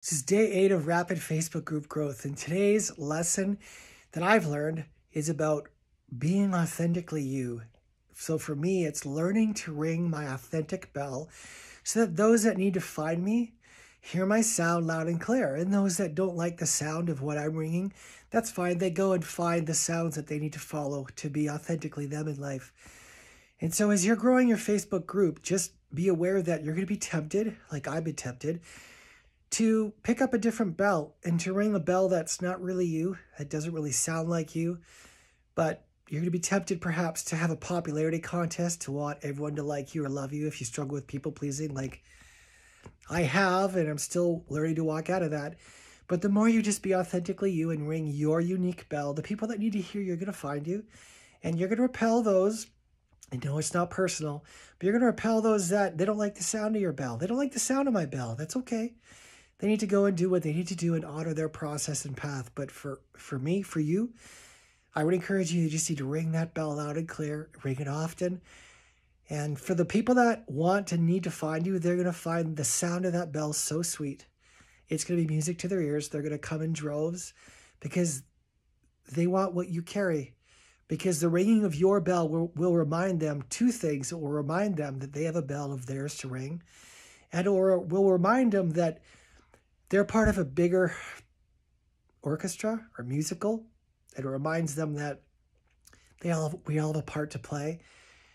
This is day eight of rapid Facebook group growth. And today's lesson that I've learned is about being authentically you. So for me, it's learning to ring my authentic bell so that those that need to find me hear my sound loud and clear. And those that don't like the sound of what I'm ringing, that's fine. They go and find the sounds that they need to follow to be authentically them in life. And so as you're growing your Facebook group, just be aware that you're going to be tempted, like I've been tempted, to pick up a different bell and to ring a bell that's not really you, that doesn't really sound like you, but you're going to be tempted perhaps to have a popularity contest to want everyone to like you or love you if you struggle with people pleasing, like I have, and I'm still learning to walk out of that. But the more you just be authentically you and ring your unique bell, the people that need to hear you are going to find you, and you're going to repel those. I know it's not personal, but you're going to repel those that they don't like the sound of your bell. They don't like the sound of my bell. That's okay. They need to go and do what they need to do and honor their process and path. But for, for me, for you, I would encourage you, you just need to ring that bell loud and clear, ring it often. And for the people that want and need to find you, they're going to find the sound of that bell so sweet. It's going to be music to their ears. They're going to come in droves because they want what you carry. Because the ringing of your bell will, will remind them two things. It will remind them that they have a bell of theirs to ring, and or will remind them that they're part of a bigger orchestra or musical. It reminds them that they all we all have a part to play.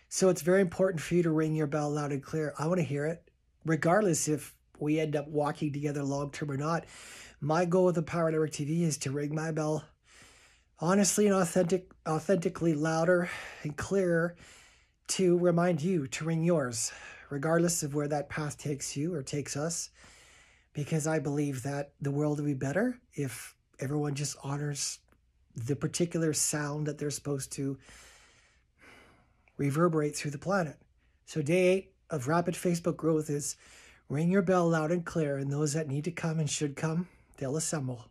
So it's very important for you to ring your bell loud and clear. I want to hear it, regardless if we end up walking together long term or not. My goal with the Power Network TV is to ring my bell honestly and authentic, authentically louder and clearer to remind you to ring yours, regardless of where that path takes you or takes us because I believe that the world would be better if everyone just honors the particular sound that they're supposed to reverberate through the planet. So, day eight of rapid Facebook growth is ring your bell loud and clear, and those that need to come and should come, they'll assemble.